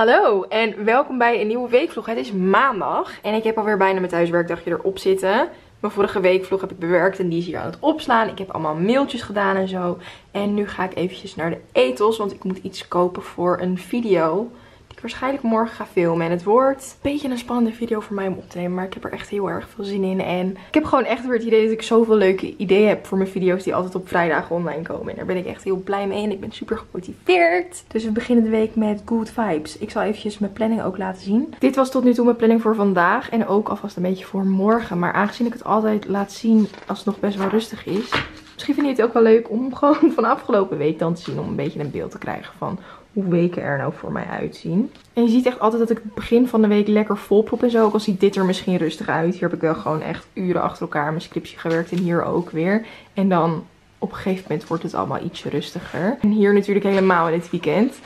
Hallo en welkom bij een nieuwe weekvlog. Het is maandag en ik heb alweer bijna mijn thuiswerkdagje erop zitten. Mijn vorige weekvlog heb ik bewerkt en die is hier aan het opslaan. Ik heb allemaal mailtjes gedaan en zo. En nu ga ik eventjes naar de etels, want ik moet iets kopen voor een video waarschijnlijk morgen ga filmen. En het wordt een beetje een spannende video voor mij om op te nemen. Maar ik heb er echt heel erg veel zin in. En ik heb gewoon echt weer het idee dat ik zoveel leuke ideeën heb voor mijn video's die altijd op vrijdagen online komen. En daar ben ik echt heel blij mee. En ik ben super gemotiveerd. Dus we beginnen de week met good vibes. Ik zal eventjes mijn planning ook laten zien. Dit was tot nu toe mijn planning voor vandaag. En ook alvast een beetje voor morgen. Maar aangezien ik het altijd laat zien als het nog best wel rustig is. Misschien vind je het ook wel leuk om gewoon van afgelopen week dan te zien. Om een beetje een beeld te krijgen van hoe weken er nou voor mij uitzien. En je ziet echt altijd dat ik het begin van de week lekker volprop en zo. Ook al ziet dit er misschien rustig uit. Hier heb ik wel gewoon echt uren achter elkaar mijn scriptie gewerkt. En hier ook weer. En dan op een gegeven moment wordt het allemaal ietsje rustiger. En hier natuurlijk helemaal in het weekend.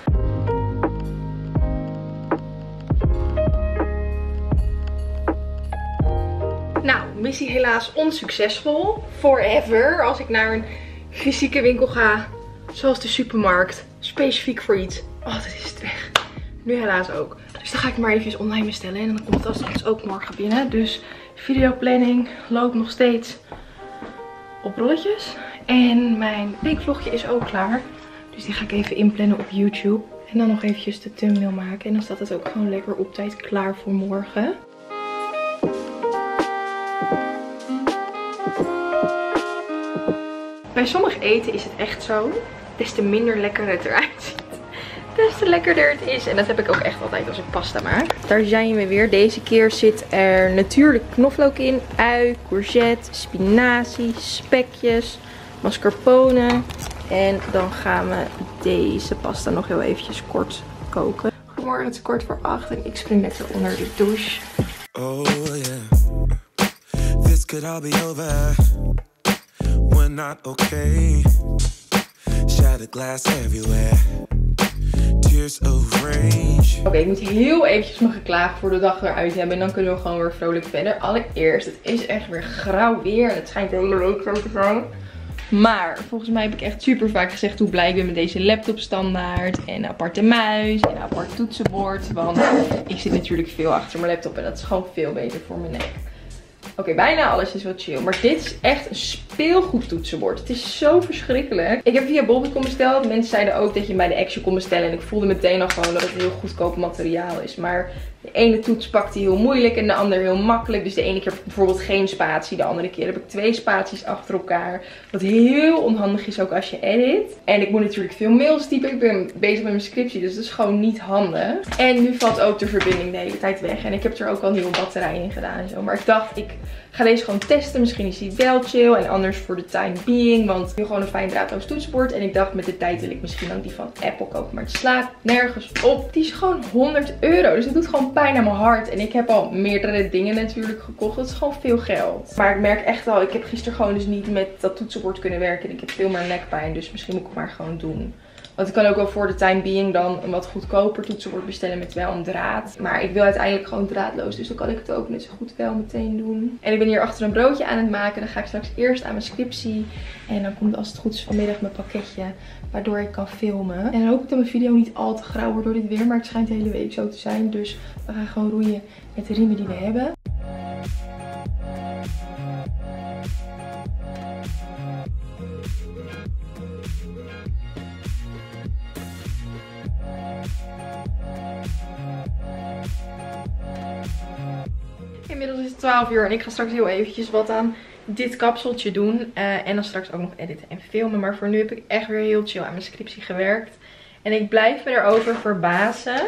Nou, missie helaas onsuccesvol. Forever. Als ik naar een fysieke winkel ga, zoals de supermarkt, specifiek voor iets. Oh, dat is het weg. Nu helaas ook. Dus dan ga ik maar even online bestellen. En dan komt het als ook morgen binnen. Dus videoplanning loopt nog steeds op rolletjes. En mijn weekvlogje is ook klaar. Dus die ga ik even inplannen op YouTube. En dan nog eventjes de thumbnail maken. En dan staat het ook gewoon lekker op tijd klaar voor morgen. Bij sommige eten is het echt zo des te minder lekker het eruit ziet. Des te lekkerder het is. En dat heb ik ook echt altijd als ik pasta maak. Daar zijn we weer. Deze keer zit er natuurlijk knoflook in. Ui, courgette, spinazie, spekjes, mascarpone. En dan gaan we deze pasta nog heel eventjes kort koken. Goedemorgen, het kort voor acht en ik spring lekker onder de douche. Oh yeah, this could all be over. We're not okay glass everywhere. Tears of range. Oké, ik moet heel eventjes mijn geklaag voor de dag eruit hebben. En dan kunnen we gewoon weer vrolijk verder. Allereerst, het is echt weer grauw weer. En het schijnt de hele zo te zijn. Maar volgens mij heb ik echt super vaak gezegd hoe blij ik ben met deze laptop standaard. En aparte muis en apart toetsenbord. Want ik zit natuurlijk veel achter mijn laptop en dat is gewoon veel beter voor mijn nek. Oké, bijna alles is wel chill. Maar dit is echt een speelgoed toetsenbord. Het is zo verschrikkelijk. Ik heb via Bobbycom besteld. Mensen zeiden ook dat je bij de Action kon bestellen. En ik voelde meteen al gewoon dat het heel goedkoop materiaal is. Maar de ene toets pakt hij heel moeilijk en de andere heel makkelijk. Dus de ene keer bijvoorbeeld geen spatie. De andere keer heb ik twee spaties achter elkaar. Wat heel onhandig is ook als je edit. En ik moet natuurlijk veel mails typen. Ik ben bezig met mijn scriptie. Dus dat is gewoon niet handig. En nu valt ook de verbinding de hele tijd weg. En ik heb er ook al nieuwe batterijen in gedaan en zo. Maar ik dacht, ik ga deze gewoon testen. Misschien is die wel chill. En anders voor de time being. Want ik wil gewoon een fijn draadloos toetsenbord. En ik dacht met de tijd wil ik misschien ook die van Apple kopen. Maar het slaat nergens op. Die is gewoon 100 euro. Dus het doet gewoon pijn aan mijn hart. En ik heb al meerdere dingen natuurlijk gekocht. Dat is gewoon veel geld. Maar ik merk echt al, ik heb gisteren gewoon dus niet met dat toetsenbord kunnen werken. En ik heb veel meer nekpijn. Dus misschien moet ik het maar gewoon doen. Want ik kan ook wel voor de time being dan een wat goedkoper toetsenbord bestellen met wel een draad. Maar ik wil uiteindelijk gewoon draadloos. Dus dan kan ik het ook net zo goed wel meteen doen. En ik ben hier achter een broodje aan het maken. Dan ga ik straks eerst aan mijn scriptie. En dan komt als het goed is vanmiddag mijn pakketje. Waardoor ik kan filmen. En dan hoop ik dat mijn video niet al te grauw wordt door dit weer. Maar het schijnt de hele week zo te zijn. Dus we gaan gewoon roeien met de riemen die we hebben. 12 uur en ik ga straks heel eventjes wat aan dit kapseltje doen. Uh, en dan straks ook nog editen en filmen. Maar voor nu heb ik echt weer heel chill aan mijn scriptie gewerkt. En ik blijf me erover verbazen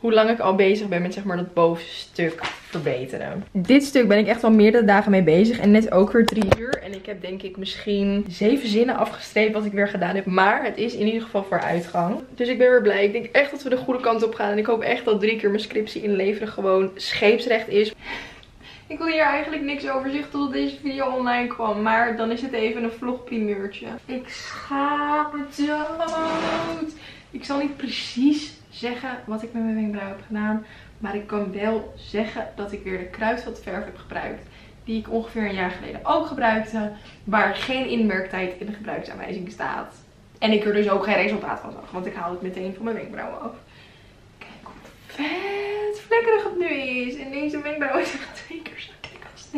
hoe lang ik al bezig ben met zeg maar dat bovenstuk verbeteren. Dit stuk ben ik echt al meerdere dagen mee bezig. En net ook weer drie uur. En ik heb denk ik misschien zeven zinnen afgestreept wat ik weer gedaan heb. Maar het is in ieder geval vooruitgang. Dus ik ben weer blij. Ik denk echt dat we de goede kant op gaan. En ik hoop echt dat drie keer mijn scriptie inleveren gewoon scheepsrecht is. Ik wil hier eigenlijk niks over zeggen tot deze video online kwam. Maar dan is het even een vlogprimeurtje. Ik schaam me dood. Ik zal niet precies zeggen wat ik met mijn wenkbrauw heb gedaan. Maar ik kan wel zeggen dat ik weer de kruidvatverf heb gebruikt. Die ik ongeveer een jaar geleden ook gebruikte. Waar geen inwerktijd in de gebruiksaanwijzing staat. En ik er dus ook geen resultaat van zag. Want ik haal het meteen van mijn wenkbrauwen af. Kijk hoe plekkerig het nu is. En deze wenkbrauw is twee keer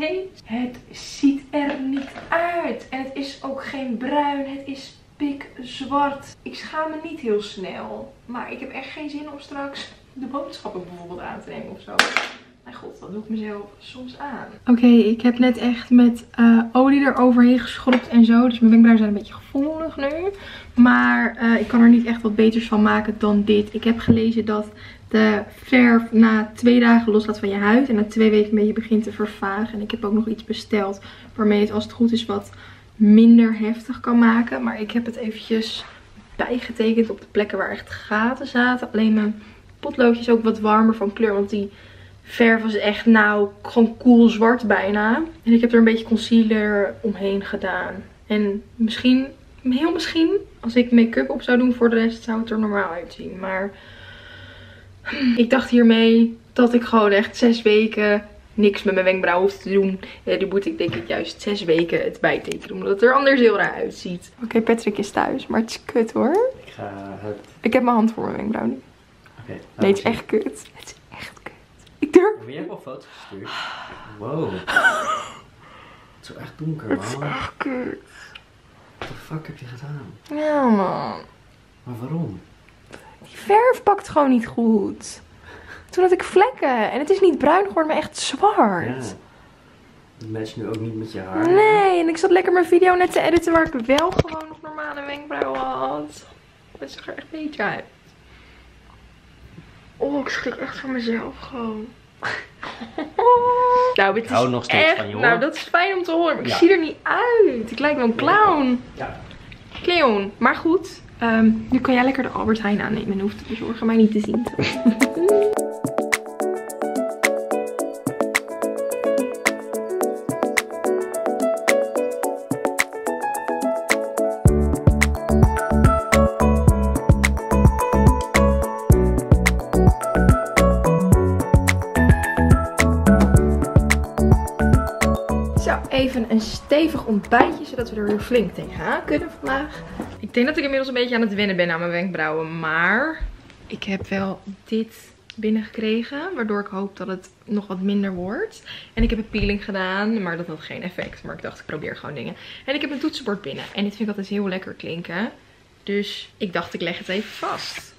deze. Het ziet er niet uit. En het is ook geen bruin. Het is pikzwart. Ik schaam me niet heel snel. Maar ik heb echt geen zin om straks de boodschappen bijvoorbeeld aan te nemen of zo. Mijn god, dat doe ik mezelf soms aan. Oké, ik heb net echt met uh, olie eroverheen geschropt en zo. Dus mijn wenkbrauwen zijn een beetje gevoelig nu. Maar uh, ik kan er niet echt wat beters van maken dan dit. Ik heb gelezen dat de verf na twee dagen loslaat van je huid. En na twee weken een beetje begint te vervagen. En ik heb ook nog iets besteld waarmee het als het goed is wat minder heftig kan maken. Maar ik heb het eventjes bijgetekend op de plekken waar echt gaten zaten. Alleen mijn potloodje is ook wat warmer van kleur. Want die verf was echt nou gewoon cool zwart bijna. En ik heb er een beetje concealer omheen gedaan. En misschien, heel misschien, als ik make-up op zou doen voor de rest zou het er normaal uitzien. Maar ik dacht hiermee dat ik gewoon echt zes weken niks met mijn wenkbrauw hoef te doen. Ja, nu moet ik denk ik juist zes weken het bijtekenen. Omdat het er anders heel raar uitziet. Oké, Patrick is thuis. Maar het is kut hoor. Ik ga het... Ik heb mijn hand voor mijn wenkbrauw nu. Oké. nee, het is echt kut. Het is echt kut. Ik durf... Wil jij wel foto's gestuurd? Wow. het is wel echt donker, man. Het is echt kut. Wat de fuck heb je gedaan? Ja, man. Maar waarom? Die verf pakt gewoon niet goed. Toen had ik vlekken. En het is niet bruin geworden, maar echt zwart. Ja. Dat matcht nu ook niet met je haar. Nee, en ik zat lekker mijn video net te editen waar ik wel gewoon nog normale wenkbrauwen had. Het zag er echt beetje uit. Oh, ik schrik echt van mezelf gewoon. nou, hou nog steeds echt, van je hoor. Nou, dat is fijn om te horen. Maar ik zie er niet uit. Ik lijk wel een clown. Ja. Clown. Maar goed, ehm, nu kan jij lekker de Albert Heijn aannemen. En hoeft de bezorger mij niet te zien. even een stevig ontbijtje, zodat we er weer flink tegenaan kunnen vandaag. Ik denk dat ik inmiddels een beetje aan het wennen ben aan mijn wenkbrauwen, maar ik heb wel dit binnengekregen, waardoor ik hoop dat het nog wat minder wordt. En ik heb een peeling gedaan, maar dat had geen effect, maar ik dacht ik probeer gewoon dingen. En ik heb een toetsenbord binnen en dit vind ik altijd heel lekker klinken. Dus ik dacht ik leg het even vast.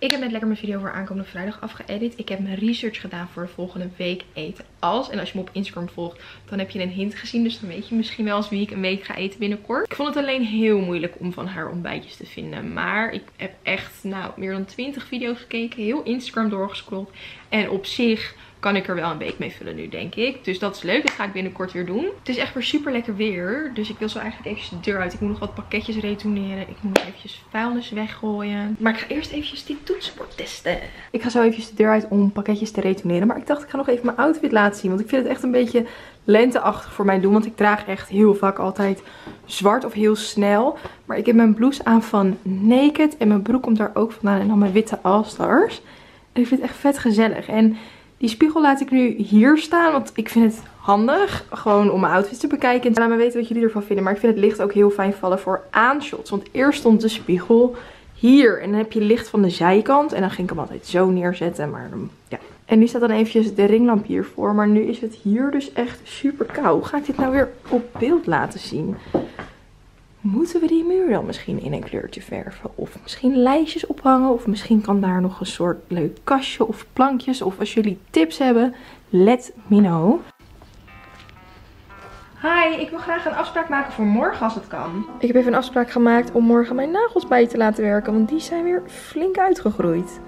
Ik heb net lekker mijn video voor aankomende vrijdag afgeëdit. Ik heb mijn research gedaan voor de volgende week eten als. En als je me op Instagram volgt, dan heb je een hint gezien. Dus dan weet je misschien wel eens wie ik een week ga eten binnenkort. Ik vond het alleen heel moeilijk om van haar ontbijtjes te vinden. Maar ik heb echt nou, meer dan 20 video's gekeken. Heel Instagram doorgescrolld. En op zich kan ik er wel een week mee vullen nu, denk ik. Dus dat is leuk. Dat ga ik binnenkort weer doen. Het is echt weer super lekker weer. Dus ik wil zo eigenlijk eventjes de deur uit. Ik moet nog wat pakketjes retourneren. Ik moet nog eventjes vuilnis weggooien. Maar ik ga eerst eventjes die toetsenbord testen. Ik ga zo eventjes de deur uit om pakketjes te retourneren. Maar ik dacht, ik ga nog even mijn outfit laten zien. Want ik vind het echt een beetje lenteachtig voor mij doen. Want ik draag echt heel vaak altijd zwart of heel snel. Maar ik heb mijn blouse aan van Naked. En mijn broek komt daar ook vandaan. En dan mijn witte All-Stars. En ik vind het echt vet gezellig. En die spiegel laat ik nu hier staan, want ik vind het handig. Gewoon om mijn outfit te bekijken. En laat me weten wat jullie ervan vinden. Maar ik vind het licht ook heel fijn vallen voor aanshots. Want eerst stond de spiegel hier. En dan heb je licht van de zijkant. En dan ging ik hem altijd zo neerzetten. Maar ja. En nu staat dan eventjes de ringlamp hiervoor. Maar nu is het hier dus echt super koud. Ga ik dit nou weer op beeld laten zien? Moeten we die muur dan misschien in een kleurtje verven? Of misschien lijstjes ophangen? Of misschien kan daar nog een soort leuk kastje of plankjes? Of als jullie tips hebben, let me know. Hi, ik wil graag een afspraak maken voor morgen als het kan. Ik heb even een afspraak gemaakt om morgen mijn nagels bij te laten werken. Want die zijn weer flink uitgegroeid.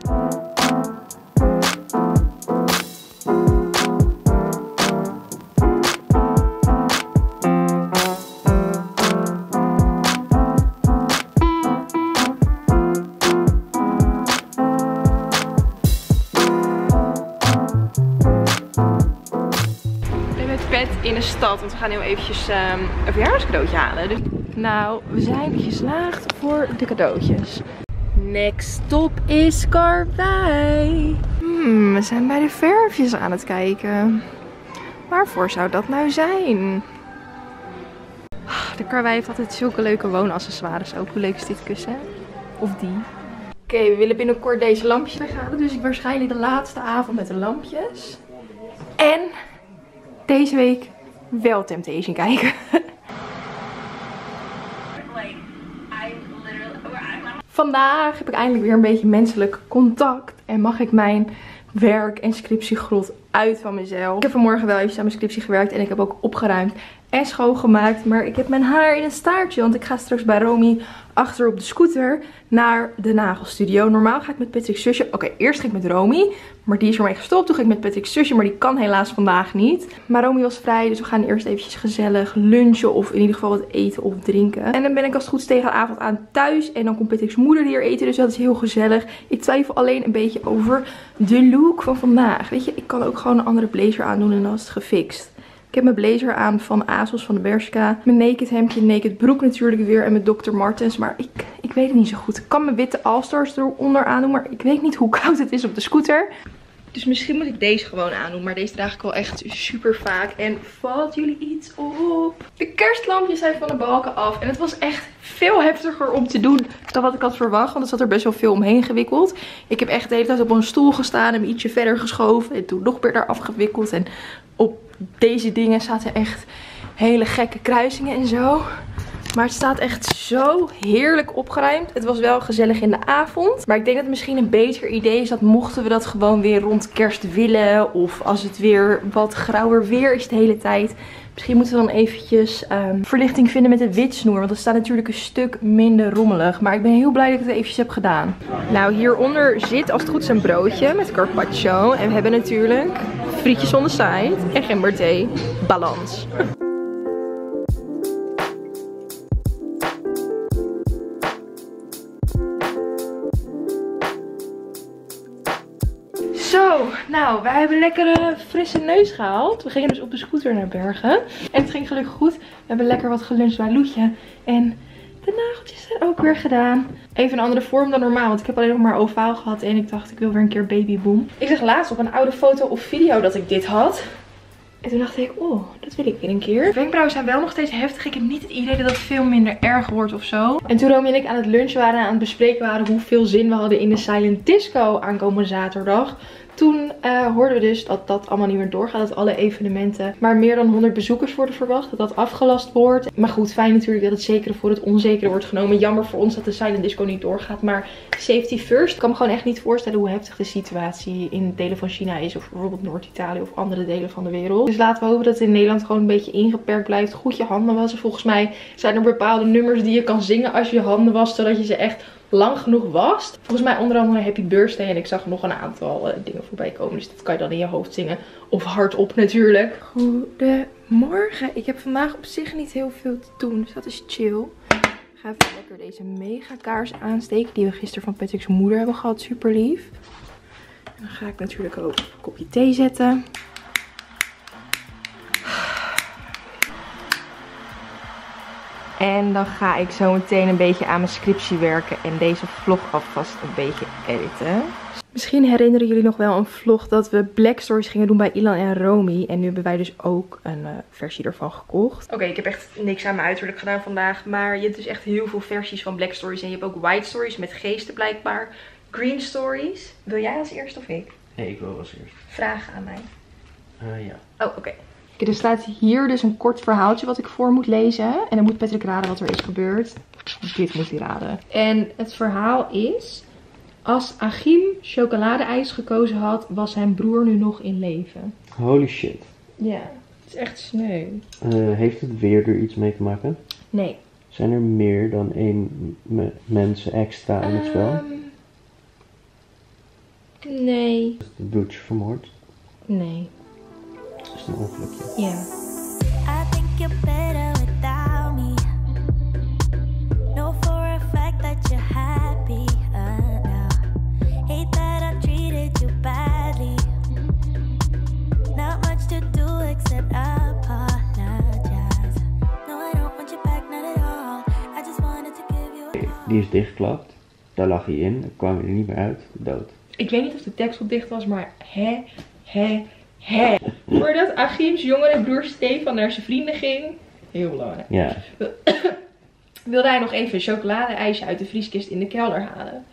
Want we gaan heel eventjes um, een verjaardagscadeautje halen. Dus, nou, we zijn geslaagd voor de cadeautjes. Next stop is Karwei. Hmm, we zijn bij de verfjes aan het kijken. Waarvoor zou dat nou zijn? de karwei heeft altijd zulke leuke woonaccessoires ook. Hoe leuk is dit kussen? Of die? Oké, we willen binnenkort deze lampjes weghalen. Dus ik waarschijnlijk de laatste avond met de lampjes. En deze week wel Temptation kijken. Vandaag heb ik eindelijk weer een beetje menselijk contact. En mag ik mijn werk en scriptiegrot uit van mezelf. Ik heb vanmorgen wel even aan mijn scriptie gewerkt en ik heb ook opgeruimd en schoongemaakt. Maar ik heb mijn haar in een staartje, want ik ga straks bij Romy achter op de scooter naar de nagelstudio. Normaal ga ik met Patrick's zusje. Oké, eerst ging ik met Romy, maar die is ermee gestopt. Toen ging ik met Patrick's zusje, maar die kan helaas vandaag niet. Maar Romy was vrij, dus we gaan eerst eventjes gezellig lunchen of in ieder geval wat eten of drinken. En dan ben ik als het goed is tegen avond aan thuis en dan komt Patrick's moeder hier eten, dus dat is heel gezellig. Ik twijfel alleen een beetje over de look van vandaag. Weet je, ik kan ook gewoon een andere blazer aandoen en dan is het gefixt. Ik heb mijn blazer aan van ASOS van de Bershka. Mijn naked hemdje, naked broek natuurlijk weer. En mijn Dr. Martens. Maar ik, ik weet het niet zo goed. Ik kan mijn witte All-Stars eronder aandoen. Maar ik weet niet hoe koud het is op de scooter. Dus misschien moet ik deze gewoon aandoen. Maar deze draag ik wel echt super vaak. En valt jullie iets op? De kerstlampjes zijn van de balken af. En het was echt veel heftiger om te doen dan wat ik had verwacht. Want er zat er best wel veel omheen gewikkeld. Ik heb echt de hele tijd op een stoel gestaan en hem ietsje verder geschoven. En toen nog weer daar afgewikkeld. En op deze dingen zaten echt hele gekke kruisingen en zo. Maar het staat echt zo heerlijk opgeruimd. Het was wel gezellig in de avond. Maar ik denk dat het misschien een beter idee is dat mochten we dat gewoon weer rond kerst willen. Of als het weer wat grauwer weer is de hele tijd. Misschien moeten we dan eventjes um, verlichting vinden met een wit snoer. Want het staat natuurlijk een stuk minder rommelig. Maar ik ben heel blij dat ik het eventjes heb gedaan. Nou, hieronder zit als het goed is een broodje met carpaccio. En we hebben natuurlijk frietjes the side en gemberthee. Balans. Zo, nou, wij hebben een frisse neus gehaald. We gingen dus op de scooter naar Bergen. En het ging gelukkig goed. We hebben lekker wat geluncht bij Loetje. En ook weer gedaan. Even een andere vorm dan normaal, want ik heb alleen nog maar ovaal gehad. En ik dacht, ik wil weer een keer babyboom. Ik zag laatst op een oude foto of video dat ik dit had. En toen dacht ik, oh, dat wil ik weer een keer. De wenkbrauwen zijn wel nog steeds heftig. Ik heb niet het idee dat het veel minder erg wordt of zo. En toen Romy en ik aan het lunchen waren en aan het bespreken waren hoeveel zin we hadden in de Silent Disco aankomende zaterdag toen uh, hoorden we dus dat dat allemaal niet meer doorgaat. Dat alle evenementen maar meer dan 100 bezoekers worden verwacht. Dat dat afgelast wordt. Maar goed, fijn natuurlijk dat het zekere voor het onzekere wordt genomen. Jammer voor ons dat de silent disco niet doorgaat. Maar safety first. Ik kan me gewoon echt niet voorstellen hoe heftig de situatie in delen van China is. Of bijvoorbeeld Noord-Italië of andere delen van de wereld. Dus laten we hopen dat het in Nederland gewoon een beetje ingeperkt blijft. Goed je handen wassen. Volgens mij zijn er bepaalde nummers die je kan zingen als je je handen wast. Zodat je ze echt lang genoeg wast. Volgens mij onder andere Happy Birthday. En ik zag nog een aantal uh, dingen voorbij komen. Dus dat kan je dan in je hoofd zingen. Of hardop natuurlijk. Goedemorgen. Ik heb vandaag op zich niet heel veel te doen. Dus dat is chill. Ga even lekker deze mega kaars aansteken. Die we gisteren van Patrick's moeder hebben gehad. Super lief. En dan ga ik natuurlijk ook een kopje thee zetten. En dan ga ik zo meteen een beetje aan mijn scriptie werken en deze vlog alvast een beetje editen. Misschien herinneren jullie nog wel een vlog dat we Black Stories gingen doen bij Ilan en Romy. En nu hebben wij dus ook een uh, versie ervan gekocht. Oké, ik heb echt niks aan mijn uiterlijk gedaan vandaag. Maar je hebt dus echt heel veel versies van Black Stories. En je hebt ook White Stories met geesten blijkbaar. Green Stories. Wil jij als eerst of ik? Nee, ik wil als eerst. Vragen aan mij. Uh, ja. Oh, oké er staat hier dus een kort verhaaltje wat ik voor moet lezen. En dan moet Patrick raden wat er is gebeurd. Dit moet hij raden. En het verhaal is... Als Achim chocoladeijs gekozen had, was zijn broer nu nog in leven. Holy shit. Ja, het is echt sneu. Uh, heeft het weer er iets mee te maken? Nee. Zijn er meer dan één mensen extra in het spel? Um, nee. Is het broertje vermoord? Nee is een ongelukje. Ja. Die is dichtgeklapt. Daar lag hij in. Kwam hij er niet meer uit. Dood. Ik weet niet of de tekst wel dicht was, maar hè, hè, hè. Voordat Achim's jongere broer Stefan naar zijn vrienden ging, Heel belangrijk. Ja. Wilde hij nog even een chocoladeijsje uit de vrieskist in de kelder halen.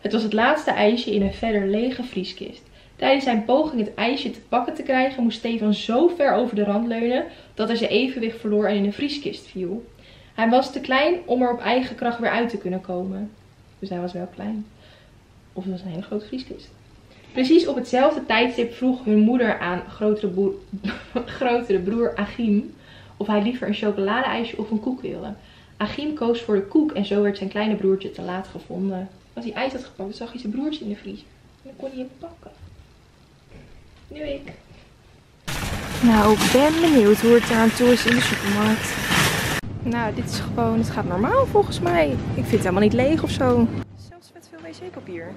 Het was het laatste ijsje in een verder lege vrieskist. Tijdens zijn poging het ijsje te pakken te krijgen moest Stefan zo ver over de rand leunen dat hij zijn evenwicht verloor en in de vrieskist viel. Hij was te klein om er op eigen kracht weer uit te kunnen komen. Dus hij was wel klein. Of het was een hele grote vrieskist. Precies op hetzelfde tijdstip vroeg hun moeder aan grotere, broer, grotere broer Achim of hij liever een chocoladeijsje of een koek wilde. Achim koos voor de koek en zo werd zijn kleine broertje te laat gevonden. Als hij ijs had gepakt, zag hij zijn broertje in de vriezer. En dan kon hij hem pakken. Nu ik. Nou, ik ben benieuwd hoe het aan toe is in de supermarkt. Nou, dit is gewoon, het gaat normaal volgens mij. Ik vind het helemaal niet leeg of zo. Zelfs met veel wc-papier.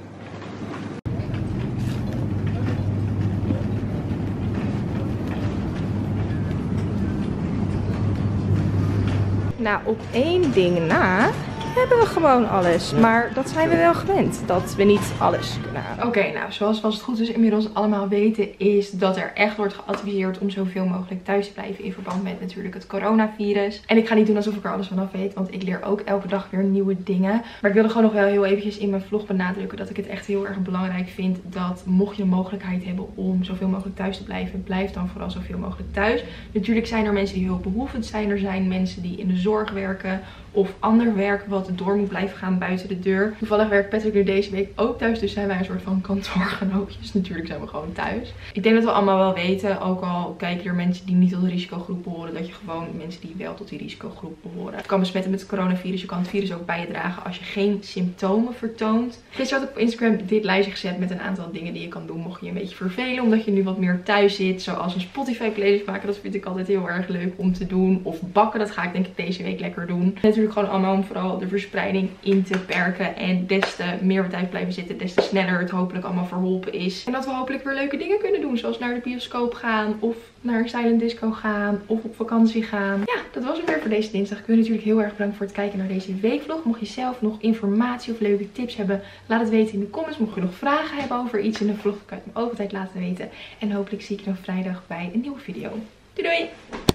Nou, op één ding na hebben we gewoon alles. Maar dat zijn we wel gewend. Dat we niet alles kunnen Oké, nou zoals het goed dus inmiddels allemaal weten is dat er echt wordt geadviseerd om zoveel mogelijk thuis te blijven in verband met natuurlijk het coronavirus. En ik ga niet doen alsof ik er alles vanaf weet, want ik leer ook elke dag weer nieuwe dingen. Maar ik wilde gewoon nog wel heel eventjes in mijn vlog benadrukken dat ik het echt heel erg belangrijk vind dat mocht je de mogelijkheid hebben om zoveel mogelijk thuis te blijven, blijf dan vooral zoveel mogelijk thuis. Natuurlijk zijn er mensen die hulpbehoevend zijn. Er zijn mensen die in de zorg werken of ander werk wat door moet blijven gaan buiten de deur. Toevallig werkt Patrick nu deze week ook thuis, dus zijn wij een soort van kantoorgenootjes. Natuurlijk zijn we gewoon thuis. Ik denk dat we allemaal wel weten, ook al kijken er mensen die niet tot de risicogroep behoren, dat je gewoon mensen die wel tot die risicogroep behoren. Het kan besmetten met het coronavirus. Je kan het virus ook bij je dragen als je geen symptomen vertoont. Gisteren had ik op Instagram dit lijstje gezet met een aantal dingen die je kan doen mocht je je een beetje vervelen. Omdat je nu wat meer thuis zit. Zoals een Spotify playlist maken. Dat vind ik altijd heel erg leuk om te doen. Of bakken. Dat ga ik denk ik deze week lekker doen. Natuurlijk gewoon allemaal om vooral de verspreiding in te perken. En des te meer we thuis blijven zitten, des te sneller het hopelijk allemaal verholpen is. En dat we hopelijk weer leuke dingen kunnen doen. Zoals naar de bioscoop gaan of naar Silent Disco gaan of op vakantie gaan. Ja, dat was het weer voor deze dinsdag. Ik wil natuurlijk heel erg bedanken voor het kijken naar deze weekvlog. Mocht je zelf nog informatie of leuke tips hebben, laat het weten in de comments. Mocht je nog vragen hebben over iets in de vlog, kan je het me ook altijd laten weten. En hopelijk zie ik je dan vrijdag bij een nieuwe video. Doei doei!